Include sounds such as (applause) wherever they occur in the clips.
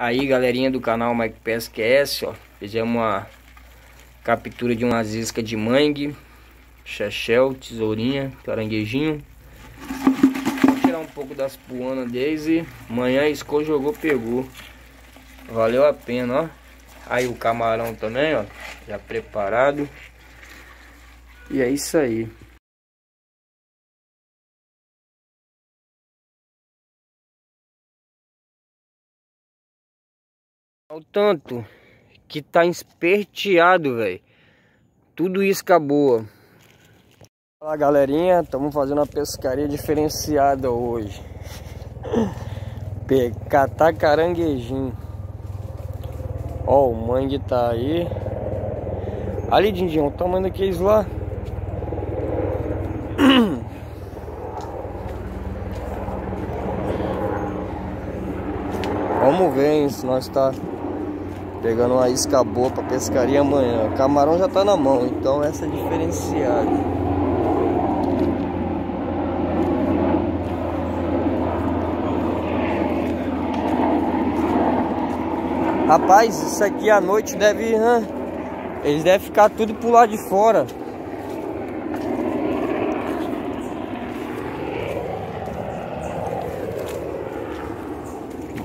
Aí galerinha do canal Mike Pesca S, ó Fizemos uma captura de umas iscas de mangue Chechel, tesourinha, caranguejinho. Vou tirar um pouco das puanas deles e amanhã escou, jogou, pegou. Valeu a pena, ó. Aí o camarão também, ó Já preparado. E é isso aí O tanto que tá esperteado, velho. Tudo isca boa. Fala galerinha, estamos fazendo uma pescaria diferenciada hoje. (laughs) Catar caranguejinho. Ó, o mangue tá aí. Ali, Dindinho, o tamanho daqueles lá. (clears throat) Vamos ver hein, se nós tá Pegando uma isca boa pra pescaria amanhã. O camarão já tá na mão, então essa é diferenciada. Rapaz, isso aqui à noite deve... Hein? Eles devem ficar tudo pro lado de fora.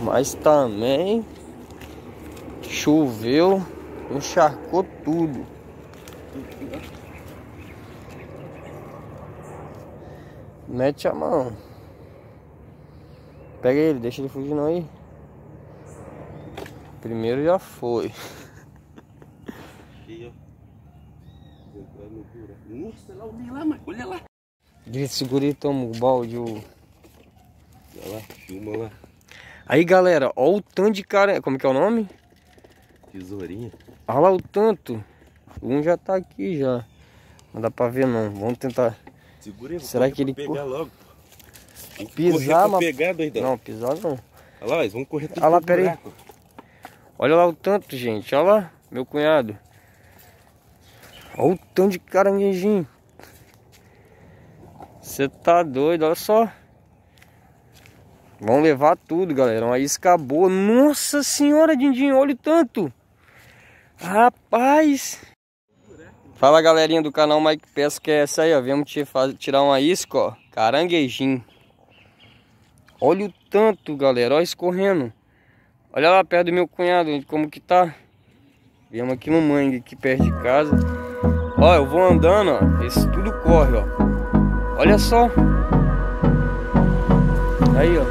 Mas também Choveu, encharcou tudo. Mete a mão. Pega ele, deixa ele fugindo aí. Primeiro já foi. Nossa, lá, olha lá, mano. Olha lá. Segura e toma o balde. Olha lá, filma lá. Aí galera, olha o tanto de cara. Como que é o nome? Tesourinha. Olha lá o tanto. Um já tá aqui já. Não dá pra ver não. Vamos tentar. Segura aí, Será que ele pegar logo? Pisar, mas... pegar, doidão. Não, pisar não. Olha lá, eles vão correr tudo Olha lá, pera aí. Olha lá o tanto, gente. Olha lá, meu cunhado. Olha o tanto de caranguejinho. Você tá doido, olha só. Vão levar tudo, galera. Uma isca boa. Nossa senhora, Dindinho, olha o tanto. Rapaz! Fala galerinha do canal Mike Pesca, é essa aí, ó. Viemos tirar uma isca, ó. Caranguejinho. Olha o tanto, galera. Olha escorrendo. Olha lá perto do meu cunhado, como que tá. Viemos aqui no mangue, aqui perto de casa. Ó, eu vou andando, ó. Esse tudo corre, ó. Olha só. Aí, ó.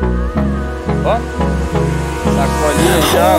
Ó. Sacolinha já.